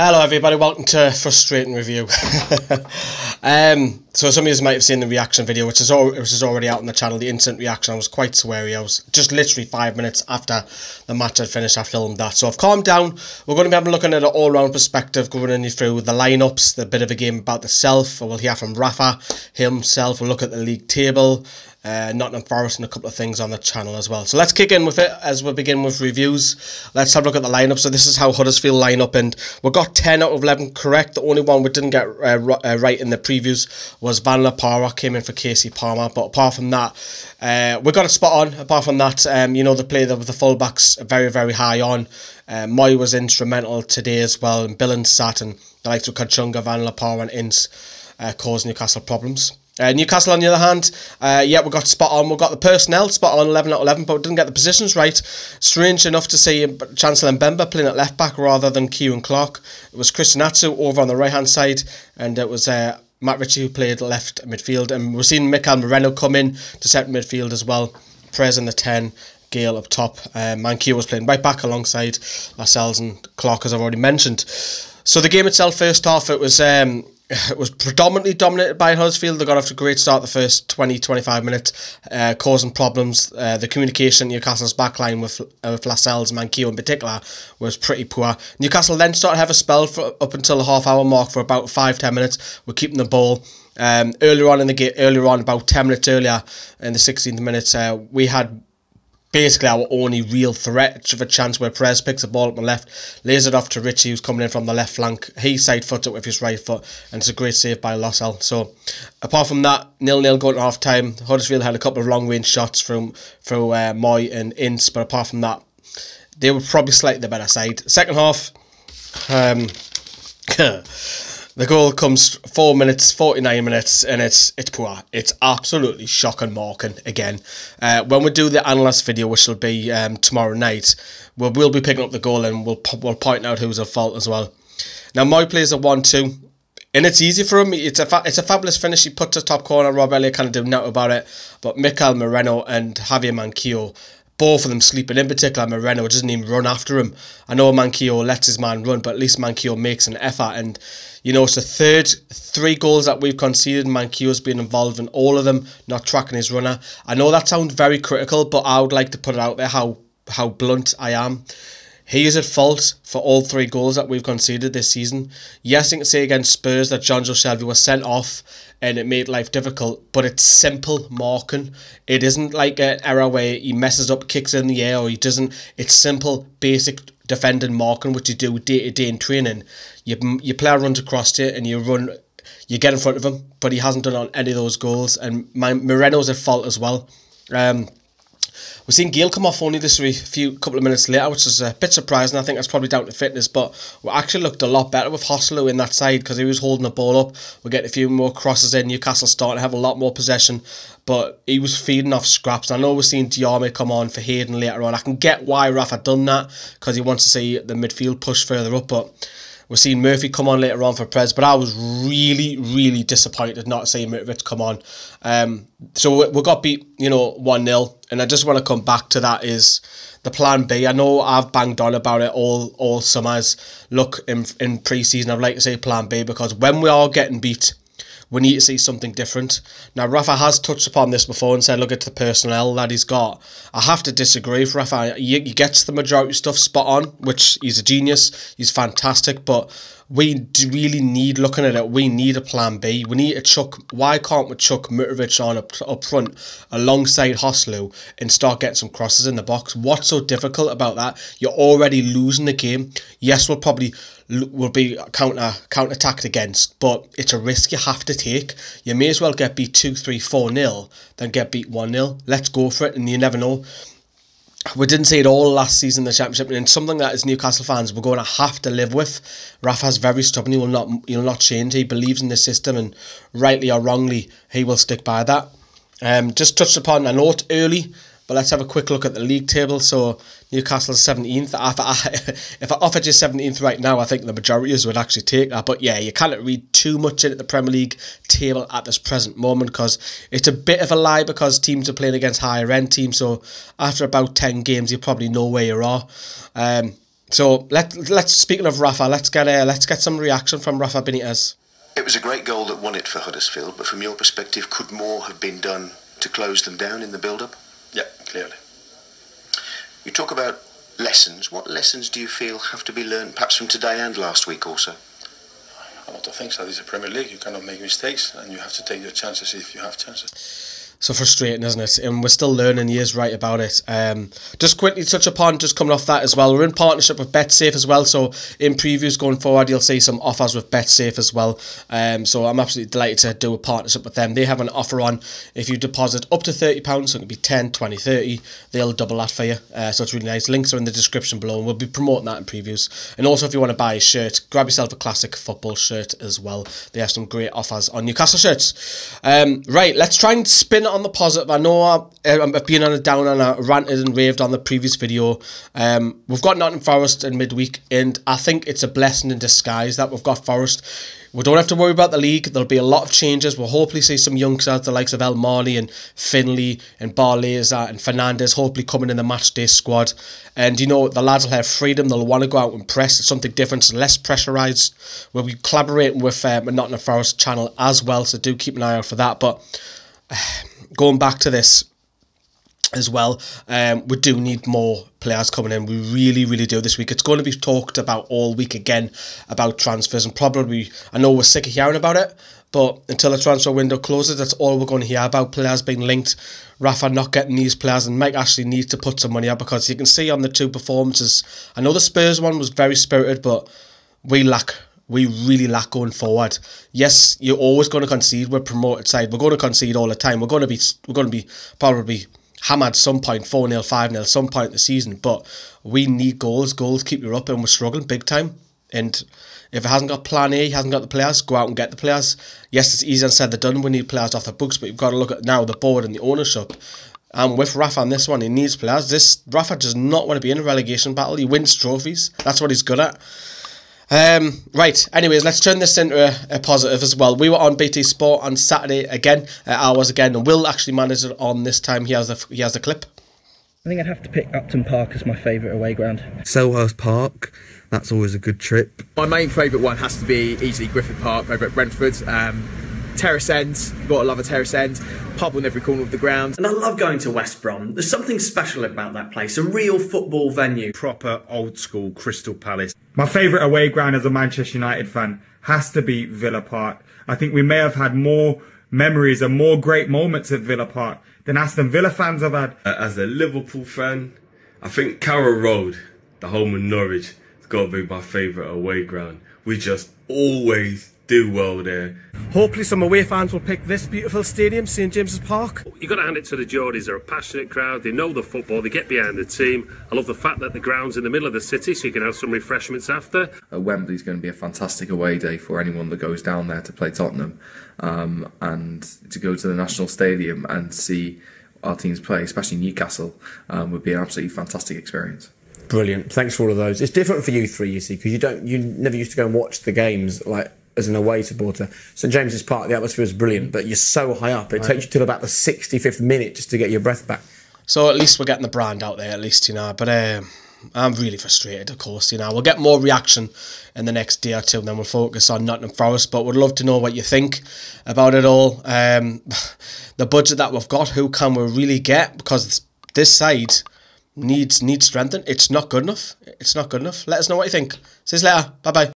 Hello everybody, welcome to Frustrating Review. um, so some of you might have seen the reaction video, which is, al which is already out on the channel, the instant reaction. I was quite sweary. I was just literally five minutes after the match had finished, I filmed that. So I've calmed down. We're going to be having a look at an all-round perspective, going you through the lineups, the bit of a game about the self. We'll hear from Rafa himself. We'll look at the league table, uh, Nottingham Forest and a couple of things on the channel as well. So let's kick in with it as we begin with reviews. Let's have a look at the lineup. So this is how Huddersfield line up and we got 10 out of 11 correct. The only one we didn't get uh, uh, right in the previews was Van La Parra came in for Kasey Palmer. But apart from that, uh, we got a spot on. Apart from that, um, you know, the play with the fullbacks very, very high on. Uh, Mooy was instrumental today as well and Billings sat and the likes of Kachunga, Van La Parra and Ince uh, caused Newcastle problems. Uh, Newcastle, on the other hand, uh, yeah, we got spot on. We got the personnel spot on 11 out of 11, but we didn't get the positions right. Strange enough to see Chancel Mbemba playing at left back rather than Ciaran Clark. It was Christian Atsu over on the right hand side, and it was uh, Matt Ritchie who played left midfield. And we've seen Mikel Merino come in to set midfield as well. Prez in the 10, Gayle up top. Uh, Manquillo was playing right back alongside Lascelles and Clark, as I've already mentioned. So the game itself, first half, it was. Um, was predominantly dominated by Huddersfield. They got off to a great start the first 20 25 minutes, uh, causing problems. Uh, the communication Newcastle's backline with, uh, with Lascelles, Manquillo in particular, was pretty poor. Newcastle then started to have a spell for up until the half hour mark for about 5 10 minutes. We're keeping the ball. Um, earlier on in the game, earlier on, about 10 minutes earlier in the 16th minute, uh, we had basically our only real threat of a chance where Perez picks the ball up the left, lays it off to Ritchie who's coming in from the left flank. He side foot it with his right foot and it's a great save by Lössl. So apart from that, nil nil going to half time. Huddersfield had a couple of long range shots from through uh, Mooy and Ince, but apart from that, they were probably slightly the better side. Second half, um, The goal comes four minutes, forty nine minutes, and it's it's poor. It's absolutely shocking, marking again. Uh, when we do the analyst video, which will be um, tomorrow night, we'll we'll be picking up the goal and we'll we'll point out who's at fault as well. Now my plays are one two. And it's easy for him. It's a fa- it's a fabulous finish. He puts to top corner. Rob Elliott kind of did note about it. But Mikel Merino and Javier Manquillo both of them sleeping. In particular, Merino doesn't even run after him. I know Manquillo lets his man run, but at least Manquillo makes an effort. And, you know, it's the third three goals that we've conceded. Manquillo's been involved in all of them, not tracking his runner. I know that sounds very critical, but I would like to put it out there how, how blunt I am. He is at fault for all three goals that we've conceded this season. Yes, you can say against Spurs that Jonjo Shelvey was sent off and it made life difficult, but it's simple marking. It isn't like an error where he messes up, kicks in the air, or he doesn't. It's simple, basic defending marking, which you do day to day in training. You, your player runs across you and you run you get in front of him, but he hasn't done on any of those goals. And my, Merino's at fault as well. Um, We've seen Gayle come off only this week, a few couple of minutes later, which is a bit surprising. I think that's probably down to fitness, but we actually looked a lot better with Joselu in that side because he was holding the ball up. We get a few more crosses in. Newcastle starting to have a lot more possession, but he was feeding off scraps. I know we're seeing Diame come on for Hayden later on. I can get why Rafa done that because he wants to see the midfield push further up, but we're seeing Murphy come on later on for Prez, but I was really, really disappointed not seeing see Mitrovic come on. Um, so we, we got beat, you know, 1 0. And I just want to come back to that is the plan B. I know I've banged on about it all all summers. Look, in, in pre season, I'd like to say plan B because when we are getting beat, we need to see something different. Now, Rafa has touched upon this before and said, look at the personnel that he's got. I have to disagree with Rafa. He, he gets the majority stuff spot on, which he's a genius. He's fantastic, but we really need looking at it. We need a plan B. We need to chuck. Why can't we chuck Mitrovic on up, up front alongside Joselu and start getting some crosses in the box? What's so difficult about that? You're already losing the game. Yes, we'll probably will be counter counter attacked against, but it's a risk you have to take. You may as well get beat 2 3 4 0 than get beat 1 0. Let's go for it, and you never know we didn't see it all last season in the championship, and something that as Newcastle fans we're going to have to live with. Rafa's very stubborn; he will not, he will not change. He believes in the system, and rightly or wrongly, he will stick by that. Um, just touched upon a note early but let's have a quick look at the league table. So Newcastle's 17th. If I, if I offered you 17th right now, I think the majority of us would actually take that. But yeah, you can't read too much into the Premier League table at this present moment because it's a bit of a lie because teams are playing against higher end teams. So after about 10 games, you probably know where you are. Um, so let let's speaking of Rafa, let's get a let's get some reaction from Rafa Benitez. It was a great goal that won it for Huddersfield, but from your perspective, could more have been done to close them down in the build-up? Yeah, clearly. You talk about lessons. What lessons do you feel have to be learned, perhaps from today and last week also? A lot of things. That is a Premier League. You cannot make mistakes, and you have to take your chances if you have chances so frustrating, isn't it? And we're still learning. Is right about it. Um, just quickly touch upon, just coming off that as well. We're in partnership with BetSafe as well. So in previews going forward, you'll see some offers with BetSafe as well. Um, so I'm absolutely delighted to do a partnership with them. They have an offer on if you deposit up to thirty pounds, so it could be 10, 20, 30. They'll double that for you. Uh, so it's really nice. Links are in the description below, and we'll be promoting that in previews. And also, if you want to buy a shirt, grab yourself a classic football shirt as well. They have some great offers on Newcastle shirts. Um, right, let's try and spin on the positive. I know I, I've been on a down and I ranted and raved on the previous video. Um, we've got Nottingham Forest in midweek, and I think it's a blessing in disguise that we've got Forest. We don't have to worry about the league. There'll be a lot of changes. We'll hopefully see some youngsters, the likes of El Mani and Finley and Barlaser and Fernandez, hopefully coming in the match day squad. And, you know, the lads will have freedom. They'll want to go out and press. It's something different, it's less pressurised. We'll be collaborating with um, Nottingham Forest channel as well, so do keep an eye out for that. But going back to this as well. Um, we do need more players coming in. We really, really do this week. It's going to be talked about all week again about transfers, and probably I know we're sick of hearing about it. But until the transfer window closes, that's all we're going to hear about players being linked. Rafa not getting these players, and Mike actually needs to put some money out because you can see on the two performances. I know the Spurs one was very spirited, but we lack we really lack going forward. Yes, you're always going to concede. We're promoted side. We're going to concede all the time. We're going to be we're going to be probably hammered some point, 4 0, 5 0, some point in the season. But we need goals. Goals keep you up, and we're struggling big time. And if it hasn't got plan A, hasn't got the players, go out and get the players. Yes, it's easier and said than done. We need players off the books, but you've got to look at now the board and the ownership. And with Rafa on this one, he needs players. This Rafa does not want to be in a relegation battle. He wins trophies. That's what he's good at. Um, right, anyways, let's turn this into a, a, positive as well. We were on BT Sport on Saturday again, uh, hours again, and Will actually managed it on this time. He has the he has the clip. I think I'd have to pick Upton Park as my favourite away ground. Selhurst Park, that's always a good trip. My main favourite one has to be easily Griffin Park over at Brentford. Um, terrace end, you've got to love a terrace end, pub on every corner of the ground. And I love going to West Brom. There's something special about that place, a real football venue. Proper old school Crystal Palace. My favourite away ground as a Manchester United fan has to be Villa Park. I think we may have had more memories and more great moments at Villa Park than Aston Villa fans have had. Uh, as a Liverpool fan, I think Carrow Road, the home of Norwich, has got to be my favourite away ground. We just always do well there. Hopefully some away fans will pick this beautiful stadium, St James's Park. You've got to hand it to the Geordies. They're a passionate crowd. They know the football. They get behind the team. I love the fact that the ground's in the middle of the city so you can have some refreshments after. Uh, Wembley's going to be a fantastic away day for anyone that goes down there to play Tottenham um, and to go to the National Stadium and see our teams play, especially Newcastle, um, would be an absolutely fantastic experience. Brilliant. Thanks for all of those. It's different for you three, you see, because you don't, you never used to go and watch the games like as an away supporter. St James's Park, the atmosphere is brilliant, but you're so high up, it right. takes you till about the 65th minute just to get your breath back. So at least we're getting the brand out there, at least, you know. But um, I'm really frustrated, of course, you know. We'll get more reaction in the next day or two, and then we'll focus on Nottingham Forest. But we'd love to know what you think about it all. Um, the budget that we've got, who can we really get? Because this side needs needs strengthening. It's not good enough. It's not good enough. Let us know what you think. See you later. Bye bye.